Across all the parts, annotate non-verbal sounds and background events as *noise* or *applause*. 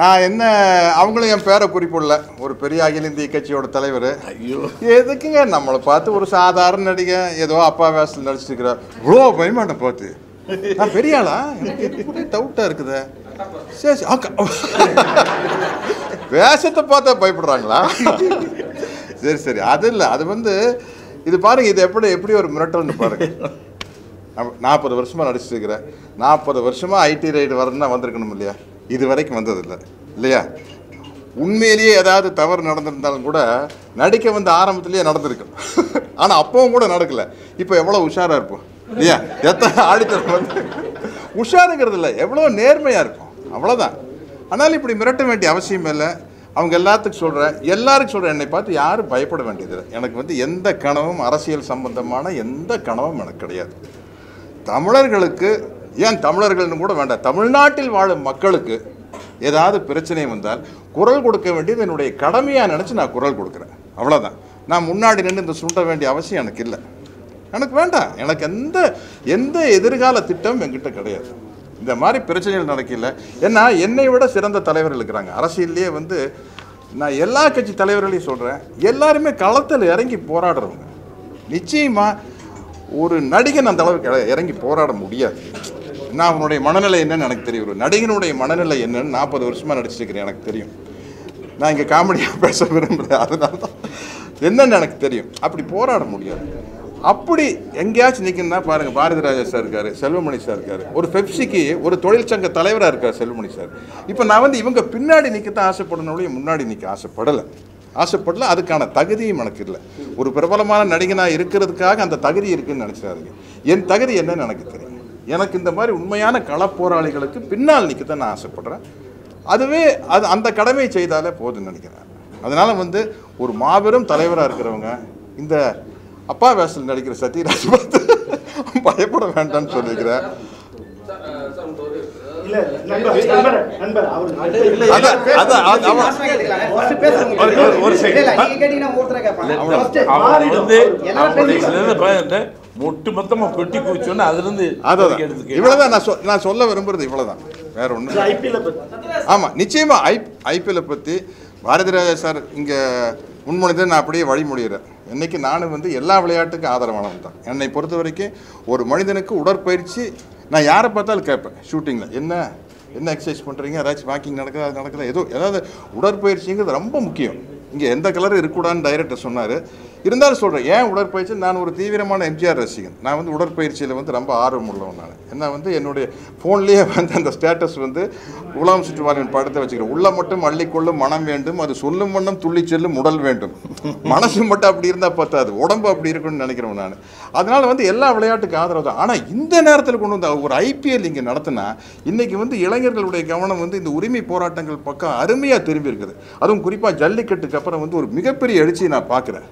நான் என்ன அவங்களும் என் பேரை குறிப்பிடல. ஒரு பெரிய அகில இந்திய கட்சியோட தலைவர். ஐயோ. எதுக்குங்க? நம்மளை பார்த்து ஒரு சாதாரண நடிகன் ஏதோ அப்பா வேஷத்தில் நடிச்சிருக்கிறார். இவ்வளோ பயமாட்ட பார்த்து. நான் பெரிய ஆளா? எனக்கு டவுட்டாக இருக்குதே? சரி வேஷத்தை பார்த்தா பயப்படுறாங்களா? சரி சரி அது இல்லை. அது வந்து இது பாருங்க இது எப்படி எப்படி ஒரு மிரட்டல்னு பாருங்க. நாற்பது வருஷமாக நடிச்சிருக்கிறேன் நாற்பது வருஷமாக ஐடி ரைடு வரணும்னா வந்திருக்கணும் இல்லையா? இது வரைக்கும் வந்ததில்லை. இல்லையா? உண்மையிலேயே ஏதாவது தவறு நடந்திருந்தாலும் கூட நடிக்க வந்த ஆரம்பத்துலேயே நடந்திருக்கும் *laughs* ஆனால் அப்பவும் கூட நடக்கலை. இப்போ எவ்வளோ உஷாராக இருப்போம். இல்லையா? எத்தனை ஆடித்தரம் வந்து உஷாருங்கிறது இல்லை. எவ்வளோ நேர்மையாக இருக்கும். அவ்வளோதான் ஆனால் இப்படி மிரட்ட வேண்டிய அவசியம் இல்லை. அவங்க எல்லாத்துக்கும் சொல்கிறேன் எல்லாருக்கும் சொல்கிறேன் என்னை பார்த்து யாரும் பயப்பட வேண்டியதில்லை எனக்கு வந்து எந்த கனவும் அரசியல் சம்பந்தமான எந்த கனவும் எனக்கு கிடையாது. தமிழர்களுக்கு ஏன் தமிழர்கள்னு கூட வேண்டாம். தமிழ்நாட்டில் வாழும் மக்களுக்கு ஏதாவது பிரச்சனை வந்தால் குரல் கொடுக்க வேண்டியது என்னுடைய கடமையாக நினச்சி நான் குரல் கொடுக்குறேன். அவ்வளோதான் நான் முன்னாடி நின்று இந்த சுண்ட வேண்டிய அவசியம் எனக்கு இல்லை. எனக்கு வேண்டாம். எனக்கு எந்த எந்த எதிர்கால திட்டம் என்கிட்ட கிடையாது. இந்த மாதிரி பிரச்சனைகள் நடக்கல. ஏன்னா என்னை விட சிறந்த தலைவர்கள் இருக்கிறாங்க. அரசியல்லையே வந்து நான் எல்லா கட்சி தலைவர்களையும் சொல்கிறேன் எல்லாருமே களத்தில் இறங்கி போராடுறவங்க. நிச்சயமாக ஒரு நடிகன் அந்த அளவுக்கு இறங்கி போராட முடியாது. நான் அவனுடைய மனநிலை என்னன்னு எனக்கு தெரியும் ஒரு நடிகனுடைய மனநிலை என்னன்னு நாற்பது வருஷமாக நடிச்சிருக்கிறேன் எனக்கு தெரியும். நான் இங்கே காமெடியாக *laughs* பேச விரும்புகிறேன் அதனால தான் என்னென்னு எனக்கு தெரியும். அப்படி போராட முடியாது. அப்படி எங்கேயாச்சும் நிற்கணும்னா பாருங்கள் பாரதி ராஜா சார் இருக்கார் செல்வமணி சார் இருக்கார் ஒரு பெப்சிக்கு ஒரு தொழிற்சங்க தலைவராக இருக்கார் செல்வமணி சார் இப்போ நான் வந்து இவங்க பின்னாடி நிற்க தான் ஆசைப்படணுடைய முன்னாடி நிற்க ஆசைப்படலை. ஆசைப்படல அதுக்கான தகுதியும் எனக்கு இல்லை. ஒரு பிரபலமான நடிகனாக இருக்கிறதுக்காக அந்த தகுதி இருக்குன்னு நினச்சிடாதீங்க. என் தகுதி என்னன்னு எனக்கு தெரியும். எனக்கு இந்த மாதிரி உண்மையான களப்போராளிகளுக்கு பின்னால் நிற்கத்தான் நான் ஆசைப்படுறேன். அதுவே அது அந்த கடமையை செய்தாலே போதும்னு நினைக்கிறேன். அதனால் வந்து ஒரு மாபெரும் தலைவராக இருக்கிறவங்க இந்த அப்பா வேஷத்தில் நடிக்கிற சத்யராஜ் பார்த்து பயப்பட வேண்டாம்னு சொல்லியிருக்கிறேன். ஒரு- ஒட்டு மொத்தமா கொட்டி குவிச்சோன்னு அதுல இருந்து அதான். இவ்வளோதான் நான் சொ நான் சொல்ல விரும்புறது இவ்வளோதான் வேற ஒன்றும் ஐபிஎல் பத்தி. ஆமாம் நிச்சயமாக ஐ ஐபிஎல்லை பற்றி பாரதி ராஜா சார் இங்கே முன்மொழிந்து நான் அப்படியே வழிமொழிகிறேன் இன்னைக்கு நானும் வந்து எல்லா விளையாட்டுக்கும் ஆதரவானவன் தான். என்னை பொறுத்த வரைக்கும் ஒரு மனிதனுக்கு உடற்பயிற்சி நான் யாரை பார்த்தாலும் கேட்பேன் ஷூட்டிங்கில் என்ன? என்ன எக்ஸசைஸ் பண்ணுறீங்க ஏதாச்சும் வாக்கிங் நடக்குதா அது நடக்குதா ஏதோ ஏதாவது உடற்பயிற்சிங்கிறது ரொம்ப முக்கியம். இங்கே எந்த கலர் இருக்கக்கூடாதுன்னு டைரக்டர் சொன்னார். இருந்தாலும் சொல்கிறேன் ஏன் உடற்பயிற்சி? நான் ஒரு தீவிரமான எம்ஜிஆர் ரசிகன். நான் வந்து உடற்பயிற்சியில் வந்து ரொம்ப ஆர்வம் உள்ளவன் நான். ஏன்னா வந்து என்னுடைய ஃபோன்லேயே வந்து அந்த ஸ்டேட்டஸ் வந்து உலாம் சுற்றுவாரின் படத்தை வச்சுக்கிறேன். உள்ள மட்டும் அள்ளிக்கொள்ளும் மனம் வேண்டும் அது சொல்லும் வண்ணம் துள்ளி செல்லும் உடல் வேண்டும். மனசு மட்டும் அப்படி இருந்தால் பத்தாது உடம்பு அப்படி இருக்குன்னு நினைக்கிறேன் நான். அதனால் வந்து எல்லா விளையாட்டுக்கு ஆதரவு தான். ஆனால் இந்த நேரத்தில் கொண்டு வந்து ஒரு ஐபிஎல் இங்கே நடத்தினா இன்றைக்கி வந்து இளைஞர்களுடைய கவனம் வந்து இந்த உரிமை போராட்டங்கள் பக்கம் அருமையாக திரும்பி இருக்குது. அதுவும் குறிப்பாக ஜல்லிக்கட்டுக்கு அப்புறம் வந்து ஒரு மிகப்பெரிய எழுச்சியை நான் பார்க்குறேன்.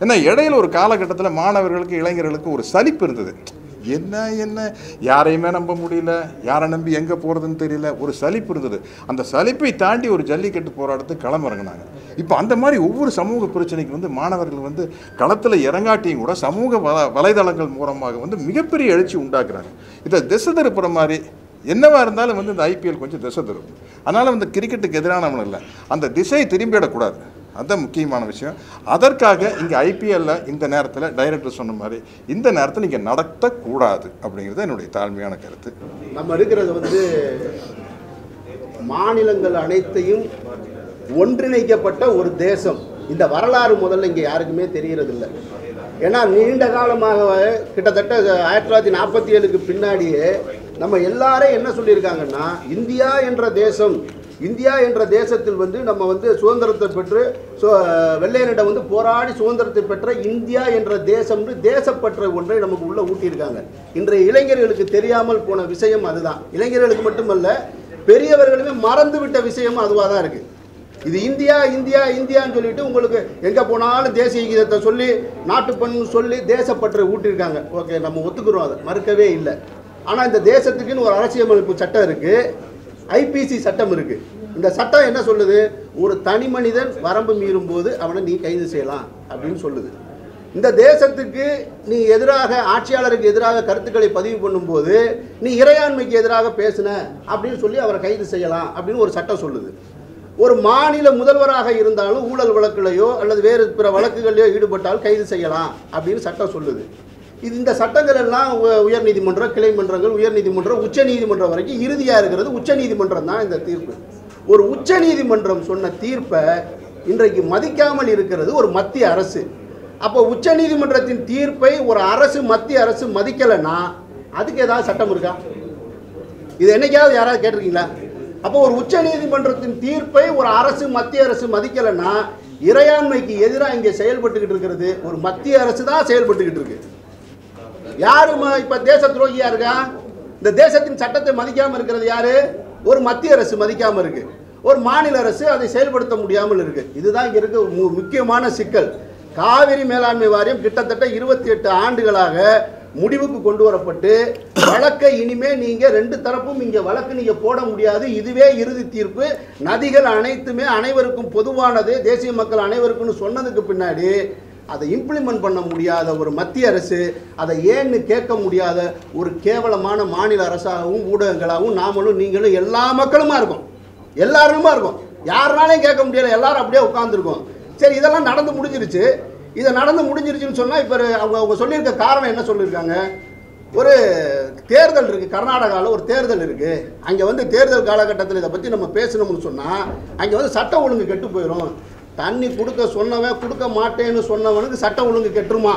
ஏன்னா இடையில ஒரு காலகட்டத்தில் மாணவர்களுக்கு இளைஞர்களுக்கு ஒரு சலிப்பு இருந்தது. என்ன என்ன? யாரையுமே நம்ப முடியல. யாரை நம்பி எங்கே போகிறதுன்னு தெரியல. ஒரு சலிப்பு இருந்தது. அந்த சலிப்பை தாண்டி ஒரு ஜல்லிக்கட்டு போராட்டத்துக்கு களமிறங்கினாங்க இப்போ அந்த மாதிரி ஒவ்வொரு சமூக பிரச்சனைக்கு வந்து மாணவர்கள் வந்து களத்தில் இறங்காட்டியும் கூட சமூக வல வலைதளங்கள் மூலமாக வந்து மிகப்பெரிய எழுச்சி உண்டாக்குறாங்க. இதை திசை திருப்புற மாதிரி என்னவா இருந்தாலும் வந்து இந்த ஐபிஎல் கொஞ்சம் திசை திருப்பும். அதனால் வந்து கிரிக்கெட்டுக்கு எதிரானவன் இல்லை. அந்த திசையை திரும்பிடக்கூடாது அதுதான் முக்கியமான விஷயம். அதற்காக இங்கே ஐபிஎல்ல இந்த நேரத்தில் டைரக்டர் சொன்ன மாதிரி இந்த நேரத்தில் இங்கே நடத்தக்கூடாது அப்படிங்கிறது என்னுடைய தாழ்மையான கருத்து. நம்ம இருக்கிறது வந்து மாநிலங்கள் அனைத்தையும் ஒன்றிணைக்கப்பட்ட ஒரு தேசம். இந்த வரலாறு முதல்ல இங்கே யாருக்குமே தெரியறதில்ல. ஏன்னா நீண்ட காலமாக கிட்டத்தட்ட ஆயிரத்தி தொள்ளாயிரத்தி நாற்பத்தி ஏழுக்கு பின்னாடியே நம்ம எல்லாரும் என்ன சொல்லியிருக்காங்கன்னா இந்தியா என்ற தேசம் இந்தியா என்ற தேசத்தில் வந்து நம்ம வந்து சுதந்திரத்தை பெற்று வெள்ளையனிடம் வந்து போராடி சுதந்திரத்தை பெற்ற இந்தியா என்ற தேசம்னு தேசப்பற்ற ஒன்றை நமக்கு உள்ள ஊட்டியிருக்காங்க. இன்றைய இளைஞர்களுக்கு தெரியாமல் போன விஷயம் அதுதான். இளைஞர்களுக்கு மட்டுமல்ல பெரியவர்களுமே மறந்து விட்ட விஷயம் அதுவாக தான் இருக்குது இது இந்தியா இந்தியா இந்தியான்னு சொல்லிட்டு உங்களுக்கு எங்கே போனாலும் தேசிய கீதத்தை சொல்லி நாட்டுப்பண்னு சொல்லி தேசப்பற்றை ஊட்டியிருக்காங்க. ஓகே நம்ம ஒத்துக்கிறோம் அதை. மறுக்கவே இல்லை. ஆனால் இந்த தேசத்துக்குன்னு ஒரு அரசியலமைப்பு சட்டம் இருக்குது ஐபிசி சட்டம் இருக்குது இந்த சட்டம் என்ன சொல்லுது? ஒரு தனி மனிதன் வரம்பு மீறும் போது அவனை நீ கைது செய்யலாம் அப்படின்னு சொல்லுது. இந்த தேசத்துக்கு நீ எதிராக ஆட்சியாளருக்கு எதிராக கருத்துக்களை பதிவு பண்ணும்போது நீ இறையாண்மைக்கு எதிராக பேசின அப்படின்னு சொல்லி அவரை கைது செய்யலாம் அப்படின்னு ஒரு சட்டம் சொல்லுது. ஒரு மாநில முதல்வராக இருந்தாலும் ஊழல் வழக்குலையோ அல்லது வேறு பிற வழக்குகளையோ ஈடுபட்டால் கைது செய்யலாம் அப்படின்னு சட்டம் சொல்லுது. இது இந்த சட்டங்கள் எல்லாம் உ- உயர்நீதிமன்றம் கிளை மன்றங்கள் உயர்நீதிமன்றம் உச்ச நீதிமன்றம் வரைக்கும் இறுதியாக இருக்கிறது உச்ச நீதிமன்றம் தான் இந்த தீர்ப்பு. ஒரு உச்ச நீதிமன்றம் சொன்ன தீர்ப்பை இன்றைக்கு மதிக்காமல் இருக்கிறது ஒரு மத்திய அரசு. அப்போ உச்ச நீதிமன்றத்தின் தீர்ப்பை ஒரு அரசு மத்திய அரசு மதிக்கலைன்னா அதுக்கு ஏதாவது சட்டம் இருக்கா? இது என்னைக்காவது யாராவது கேட்டிருக்கீங்களா? அப்போ ஒரு உச்ச நீதிமன்றத்தின் தீர்ப்பை ஒரு அரசு மத்திய அரசு மதிக்கலைன்னா இறையாண்மைக்கு எதிராக இங்கே செயல்பட்டுக்கிட்டு இருக்கிறது ஒரு மத்திய அரசு தான் செயல்பட்டுக்கிட்டு இருக்கு. யாரும் இப்போ இப்ப தேச துரோகியா இருக்கா? இந்த தேசத்தின் சட்டத்தை மதிக்காம இருக்கிறது யாரு? ஒரு மத்திய அரசு மதிக்காம இருக்கு. ஒரு மாநில அரசு அதை செயல்படுத்த முடியாமல் இருக்கு. இதுதான் இங்க இருக்க மு- முக்கியமான சிக்கல். காவிரி மேலாண்மை வாரியம் கிட்டத்தட்ட இருபத்தி எட்டு ஆண்டுகளாக முடிவுக்கு கொண்டு வரப்பட்டு வழக்கை இனிமே நீங்க ரெண்டு தரப்பும் இங்க வழக்கு நீங்க போட முடியாது. இதுவே இறுதி தீர்ப்பு. நதிகள் அனைத்துமே அனைவருக்கும் பொதுவானது. தேசிய மக்கள் அனைவருக்கும்னு சொன்னதுக்கு பின்னாடி அதை இம்ப்ளிமெண்ட் பண்ண முடியாத ஒரு மத்திய அரசு அதை ஏன்னு கேட்க முடியாத ஒரு கேவலமான மாநில அரசாகவும் ஊடகங்களாகவும் நாமளும் நீங்களும் எல்லா மக்களுமா இருக்கும். எல்லாருமா இருக்கும். யாருனாலையும் கேட்க முடியல. எல்லாரும் அப்படியே உட்காந்துருக்கோம் சரி இதெல்லாம் நடந்து முடிஞ்சிருச்சு. இதை நடந்து முடிஞ்சிருச்சுன்னு சொன்னால் இப்போ அவங்க அவங்க சொல்லியிருக்க காரணம் என்ன சொல்லியிருக்காங்க? ஒரு தேர்தல் இருக்குது கர்நாடகாவில் ஒரு தேர்தல் இருக்குது அங்கே வந்து தேர்தல் காலகட்டத்தில் இதை பற்றி நம்ம பேசணும்னு சொன்னால் அங்கே வந்து சட்ட ஒழுங்கு கெட்டு போயிடும் தண்ணி கொடுக்க சொன்னவன் கொடுக்க மாட்டேன்னு சொன்னவனுக்கு சட்ட ஒழுங்கு கெட்டுருமா?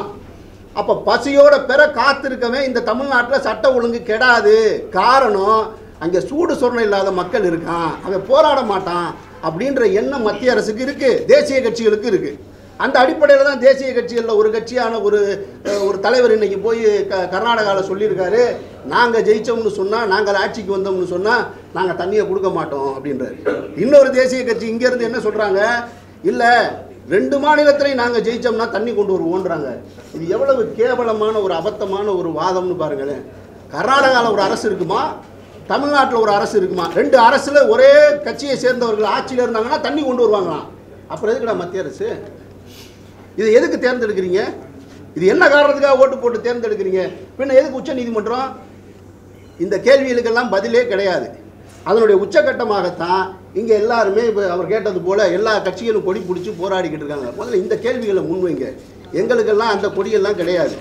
அப்போ பசியோட பெற காத்திருக்கவன் இந்த தமிழ்நாட்டில் சட்ட ஒழுங்கு கெடாது. காரணம் அங்கே சூடு சொரணை இல்லாத மக்கள் இருக்கான். அவன் போராட மாட்டான் அப்படின்ற எண்ணம் மத்திய அரசுக்கு இருக்குது தேசிய கட்சிகளுக்கு இருக்குது அந்த அடிப்படையில் தான் தேசிய கட்சிகளில் ஒரு கட்சியான ஒரு ஒரு தலைவர் இன்னைக்கு போய் க கர்நாடகாவில் சொல்லியிருக்காரு. நாங்கள் ஜெயித்தோம்னு சொன்னால் நாங்கள் ஆட்சிக்கு வந்தோம்னு சொன்னால் நாங்கள் தண்ணியை கொடுக்க மாட்டோம் அப்படின்றாரு. இன்னொரு தேசிய கட்சி இங்கேருந்து என்ன சொல்கிறாங்க இல்லை ரெண்டு மாநிலத்திலையும் நாங்கள் ஜெயித்தோம்னா தண்ணி கொண்டு வருவோன்றாங்க. இது எவ்வளவு கேவலமான ஒரு அபத்தமான ஒரு வாதம்னு பாருங்களேன். கர்நாடகாவில் ஒரு அரசு இருக்குமா? தமிழ்நாட்டில் ஒரு அரசு இருக்குமா? ரெண்டு அரசில் ஒரே கட்சியை சேர்ந்தவர்கள் ஆட்சியில் இருந்தாங்கன்னா தண்ணி கொண்டு வருவாங்களாம். அப்புறம் எதுக்குடா மத்திய அரசு? இது எதுக்கு தேர்ந்தெடுக்கிறீங்க? இது என்ன காரணத்துக்காக ஓட்டு போட்டு தேர்ந்தெடுக்கிறீங்க? பின்ன எதுக்கு உச்ச நீதிமன்றம் இந்த கேள்விகளுக்கெல்லாம் பதிலே கிடையாது. அதனுடைய உச்சகட்டமாகத்தான் இங்கே எல்லாருமே இப்போ அவர் கேட்டது போல் எல்லா கட்சிகளும் கொடி பிடிச்சி போராடிக்கிட்டு இருக்காங்க. முதல்ல இந்த கேள்விகளை முன்வைங்க. எங்களுக்கெல்லாம் அந்த கொடியெல்லாம் கிடையாது.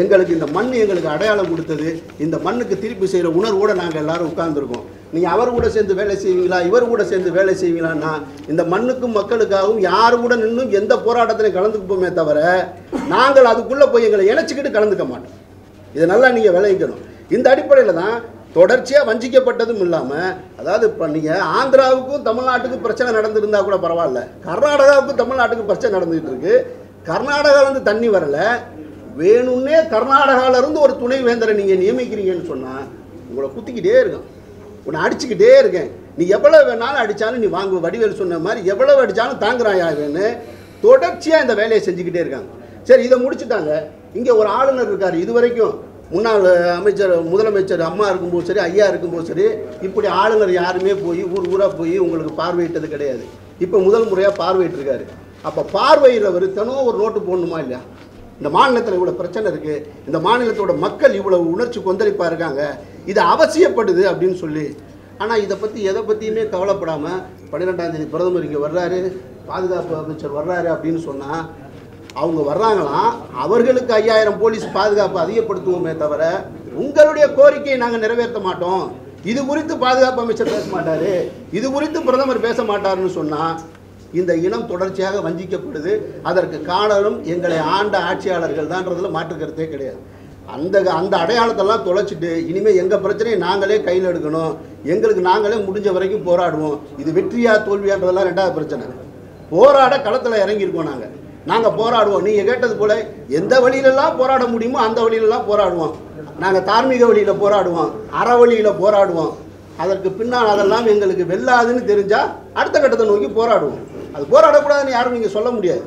எங்களுக்கு இந்த மண் எங்களுக்கு அடையாளம் கொடுத்தது. இந்த மண்ணுக்கு திருப்பி செய்கிற உணர்வோடு நாங்கள் எல்லாரும் உட்கார்ந்துருக்கோம். நீங்கள் அவர் கூட சேர்ந்து வேலை செய்வீங்களா? இவர் கூட சேர்ந்து வேலை செய்வீங்களான்னா இந்த மண்ணுக்கும் மக்களுக்காகவும் யாரு கூட நின்றும் எந்த போராட்டத்திலையும் கலந்துக்குப்போமே தவிர நாங்கள் அதுக்குள்ளே போய் எங்களை இணைச்சிக்கிட்டு கலந்துக்க மாட்டோம். இதை நல்லா நீங்கள் விளைவிக்கணும் இந்த அடிப்படையில் தான் தொடர்ச்சியாக வஞ்சிக்கப்பட்டதும் இல்லாமல் அதாவது இப்போ நீங்கள் ஆந்திராவுக்கும் தமிழ்நாட்டுக்கும் பிரச்சனை நடந்துருந்தா கூட பரவாயில்ல. கர்நாடகாவுக்கும் தமிழ்நாட்டுக்கும் பிரச்சனை நடந்துகிட்டு இருக்கு. கர்நாடகாவிலேருந்து தண்ணி வரல. வேணும்னே கர்நாடகால இருந்து ஒரு துணை வேந்தரை நீங்கள் நியமிக்கிறீங்கன்னு சொன்னால் உங்களை குத்திக்கிட்டே இருக்கும் உன்னை அடிச்சுக்கிட்டே இருக்கேன். நீ எவ்வளோ வேணாலும் அடித்தாலும் நீ வாங்கு வடிவேல் சொன்ன மாதிரி எவ்வளவு அடித்தாலும் தாங்குறாயாவேன்னு தொடர்ச்சியாக இந்த வேலையை செஞ்சுக்கிட்டே இருக்காங்க. சரி இதை முடிச்சுட்டாங்க. இங்கே ஒரு ஆளுநர் இருக்கார் இது வரைக்கும் முன்னாள் அமைச்சர் முதலமைச்சர் அம்மா இருக்கும்போது சரி ஐயா இருக்கும்போது சரி இப்படி ஆளுநர் யாருமே போய் ஊர் ஊராக போய் உங்களுக்கு பார்வையிட்டது கிடையாது. இப்போ முதல் முறையாக பார்வையிட்டிருக்காரு. அப்போ பார்வையிடவர் தினம் ஒரு நோட்டு போடணுமா இல்லையா? இந்த மாநிலத்தில் இவ்வளோ பிரச்சனை இருக்குது இந்த மாநிலத்தோட மக்கள் இவ்வளவு உணர்ச்சி கொந்தளிப்பாக இருக்காங்க. இது அவசியப்படுது அப்படின்னு சொல்லி ஆனால் இதை பற்றி எதை பற்றியுமே கவலைப்படாமல் பன்னிரெண்டாம் தேதி பிரதமர் இங்கே வர்றாரு பாதுகாப்பு அமைச்சர் வர்றாரு அப்படின்னு சொன்னால் அவங்க வர்றாங்களாம் அவர்களுக்கு ஐயாயிரம் போலீஸ் பாதுகாப்பு அதிகப்படுத்துவோமே தவிர உங்களுடைய கோரிக்கையை நாங்கள் நிறைவேற்ற மாட்டோம். இது குறித்து பாதுகாப்பு அமைச்சர் பேச மாட்டாரு. இது குறித்து பிரதமர் பேச மாட்டாருன்னு சொன்னால் இந்த இனம் தொடர்ச்சியாக வஞ்சிக்கப்படுது. அதற்கு காரணம் எங்களை ஆண்ட ஆட்சியாளர்கள் தான்றதுல மாற்று கருத்தே கிடையாது. அந்த அந்த அடையாளத்தெல்லாம் தொலைச்சிட்டு இனிமேல் எங்கள் பிரச்சனையை நாங்களே கையில் எடுக்கணும். எங்களுக்கு நாங்களே முடிஞ்ச வரைக்கும் போராடுவோம். இது வெற்றியா தோல்வியான்றதெல்லாம் ரெண்டாவது பிரச்சனை. போராட களத்தில் இறங்கியிருக்கோம் நாங்கள் நாங்கள் போராடுவோம். நீங்கள் கேட்டது போல் எந்த வழியிலெல்லாம் போராட முடியுமோ அந்த வழியிலலாம் போராடுவோம். நாங்கள் தார்மீக வழியில் போராடுவோம். அற வழியில் போராடுவோம். அதற்கு பின்னால் அதெல்லாம் எங்களுக்கு வெல்லாதுன்னு தெரிஞ்சால் அடுத்த கட்டத்தை நோக்கி போராடுவோம். அது போராடக்கூடாதுன்னு யாரும் நீங்கள் சொல்ல முடியாது.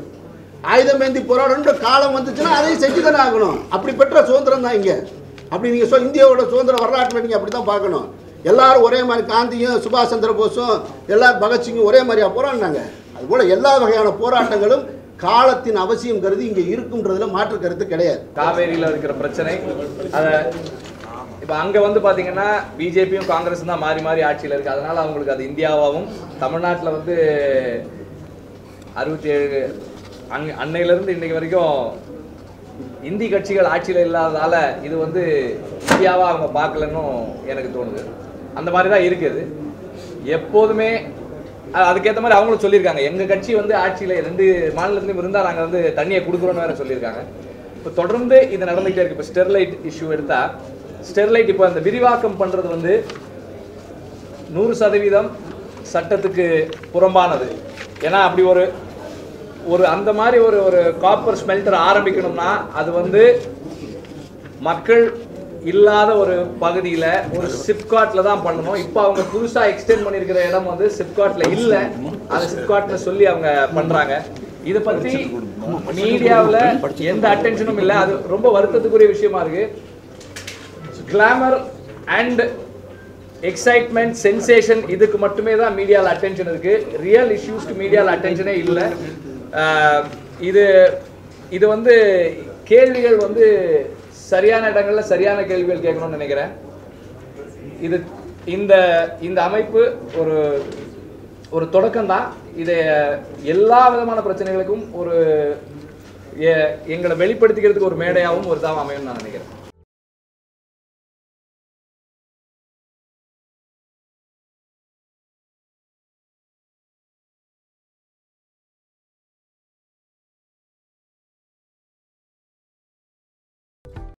ஆயுதம் ஏந்தி போராடணுன்ற காலம் வந்துச்சுன்னா அதையும் செஞ்சு தானே ஆகணும். அப்படி பெற்ற சுதந்திரம் தான் இங்கே. அப்படி நீங்கள் சொல் இந்தியாவோட சுதந்திர வரலாற்றில் நீங்கள் அப்படி தான் பார்க்கணும். எல்லாரும் ஒரே மாதிரி காந்தியும் சுபாஷ் சந்திர போஸும் எல்லாரும் பகத்சிங்கும் ஒரே மாதிரியாக போராடினாங்க. அதுபோல் எல்லா வகையான போராட்டங்களும் காலத்தின் அவசியம் கருதி இங்கே இருக்குன்றதுல மாற்று கருத்து கிடையாது. காவேரியில் இருக்கிற பிரச்சனை அதை இப்போ அங்கே வந்து பார்த்தீங்கன்னா பிஜேபியும் காங்கிரஸும் தான் மாறி மாறி ஆட்சியில் இருக்குது அதனால் அவங்களுக்கு அது இந்தியாவாகவும் தமிழ்நாட்டில் வந்து அறுபத்தி ஏழு அங் அன்னையிலேருந்து இன்னைக்கு வரைக்கும் இந்தி கட்சிகள் ஆட்சியில் இல்லாததால இது வந்து இந்தியாவாக அவங்க பார்க்கலன்னு எனக்கு தோணுது. அந்த மாதிரி தான் இருக்குது. எப்போதுமே அதுக்கேற்ற மாதிரி அவங்களும் சொல்லியிருக்காங்க. எங்கள் கட்சி வந்து ஆட்சியில் ரெண்டு மாநிலத்திலையும் இருந்தால் நாங்கள் வந்து தண்ணியை கொடுக்குறோன்னு வேற சொல்லியிருக்காங்க. இப்போ தொடர்ந்து இது நடந்துகிட்டே இருக்கு. இப்போ ஸ்டெர்லைட் இஷ்யூ எடுத்தால் ஸ்டெர்லைட் இப்போ அந்த விரிவாக்கம் பண்ணுறது வந்து நூறு சதவீதம் சட்டத்துக்கு புறம்பானது. ஏன்னா அப்படி ஒரு ஒரு அந்த மாதிரி ஒரு ஒரு காப்பர் ஸ்மெல்டர் ஆரம்பிக்கணும்னா அது வந்து மக்கள் இல்லாத ஒரு பகுதியில் ஒரு சிப்காட்ல தான் பண்ணணும். இப்போ அவங்க புதுசாக எக்ஸ்டெண்ட் பண்ணியிருக்கிற இடம் வந்து சிப்காட்ல இல்லை. அது சிப்காட்ல சொல்லி அவங்க பண்றாங்க. இதை பற்றி மீடியாவில் எந்த அட்டென்ஷனும் இல்லை. அது ரொம்ப வருத்தத்துக்குரிய விஷயமா இருக்கு. கிளாமர் அண்ட் எக்ஸைட்மெண்ட் சென்சேஷன் இதுக்கு மட்டுமே தான் மீடியாவில் அட்டென்ஷன் இருக்கு. ரியல் இஷ்யூஸ்க்கு மீடியாவில் அட்டென்ஷனே இல்லை. இது இது வந்து கேள்விகள் வந்து சரியான இடங்களில் சரியான கேள்விகள் கேட்கணும்னு நினைக்கிறேன். இது இந்த இந்த அமைப்பு ஒரு ஒரு தொடக்கம் தான் எல்லா விதமான பிரச்சனைகளுக்கும் ஒரு எ- எங்களை வெளிப்படுத்திக்கிறதுக்கு ஒரு மேடையாகவும் ஒரு இதாகவும் அமையும்னு நான் நினைக்கிறேன்.